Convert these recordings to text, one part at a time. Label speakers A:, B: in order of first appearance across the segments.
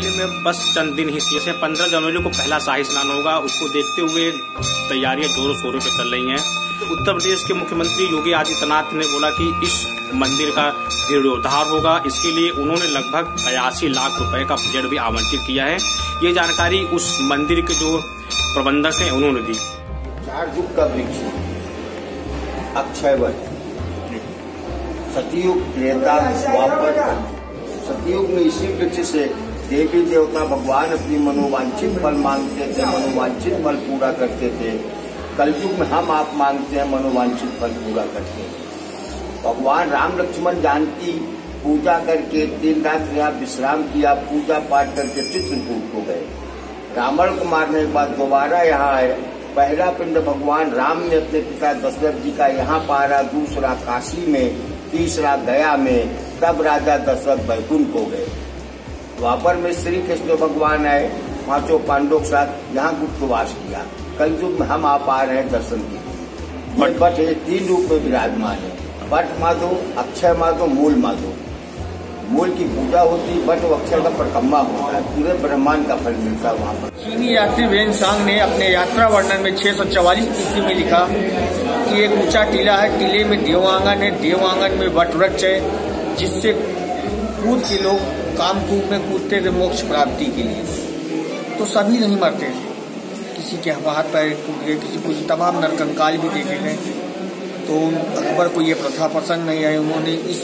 A: मेले में बस चंद दिन ही जैसे पंद्रह जनवरी को पहला शाही स्नान होगा। उसको देखते हुए तैयारियाँ जोरों शोरों पे चल रही हैं। उत्तर प्रदेश के मुख्यमंत्री योगी आदित्यनाथ ने बोला कि इस मंदिर का जीर्णोद्धार होगा। इसके लिए उन्होंने लगभग बयासी लाख रुपए का बजट भी आवंटित किया है। ये जानकारी उस मंदिर के जो प्रबंधक है, उन्होंने दी।
B: चार युग का वृक्ष। अक्षय सतयुग सतयुग में इसी वृक्ष से देवी देवता भगवान अपनी मनोवांछित फल मांगते थे, मनोवांछित फल पूरा करते थे। कलयुग में हम आप मांगते हैं, मनोवांछित फल पूरा करते हैं। भगवान राम लक्ष्मण जानकी पूजा करके तीन रात यहाँ विश्राम किया, पूजा पाठ करके चित्रकूट को गए। रावण को मारने के बाद दोबारा यहाँ आए। पहला पिंड भगवान राम ने अपने पिता दशरथ जी का यहाँ पारा, दूसरा काशी में, तीसरा गया में, तब राजा दशरथ बैकुंठ को गए। द्वापर में श्री कृष्ण भगवान आए पाँचों पांडवों के साथ यहाँ गुप्तवास किया। कल युग में हम आप आ रहे हैं दर्शन के लिए। ये बट ये तीन रूप में विराजमान है। बट माधो अक्षय माधो मूल माधो। मूल की पूजा होती है बट अक्षर का परिक्रमा होता है। पूरे ब्रह्मांड का फल मिलता है वहाँ पर।
C: चीनी यात्री वेन सांग ने अपने यात्रा वर्णन में छह सौ चवालीस ईस्वी में लिखा कि एक ऊँचा टीला है टीले में देवांगन है देवांगन में वट वृक्ष है जिससे कूद के लोग कामकूप में कूदते थे मोक्ष प्राप्ति के लिए। तो सभी नहीं मरते थे। किसी के हाथ पैर टूट गए, किसी को तमाम नरकंकाल भी देखे गए। तो अकबर को ये प्रथा पसंद नहीं आई। उन्होंने इस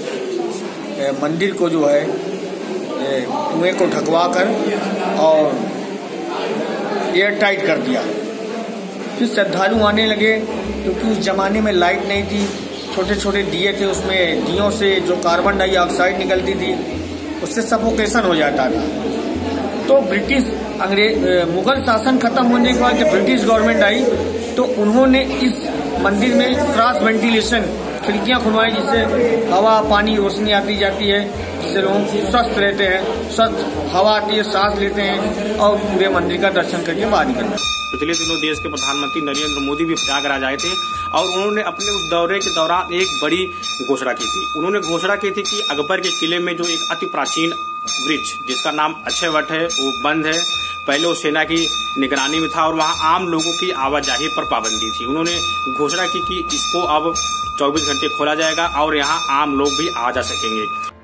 C: मंदिर को जो है कुएँ को ढकवा कर और एयर टाइट कर दिया। फिर श्रद्धालु आने लगे, क्योंकि उस जमाने में लाइट नहीं थी। छोटे छोटे दिए थे, उसमें दियों से जो कार्बन डाइऑक्साइड निकलती थी उससे सफोकेशन हो जाता था। तो ब्रिटिश अंग्रेज़ मुगल शासन खत्म होने के बाद जब ब्रिटिश गवर्नमेंट आई तो उन्होंने इस मंदिर में क्रॉस वेंटिलेशन खिड़कियाँ खुलवाई जिससे हवा, पानी रोशनी आती जाती है। जिससे लोग स्वस्थ रहते हैं, स्वस्थ हवा आती है सांस लेते हैं और पूरे मंदिर का दर्शन करके बाहर निकलते हैं।
A: पिछले दिनों देश के प्रधानमंत्री नरेंद्र मोदी भी प्रयागराज आए थे और उन्होंने अपने उस दौरे के दौरान एक बड़ी घोषणा की थी। उन्होंने घोषणा की थी कि अकबर के किले में जो एक अति प्राचीन वृक्ष, जिसका नाम अक्षय वट है, वो बंद है। पहले वो सेना की निगरानी में था और वहाँ आम लोगों की आवाजाही पर पाबंदी थी। उन्होंने घोषणा की कि इसको अब 24 घंटे खोला जाएगा और यहाँ आम लोग भी आ जा सकेंगे।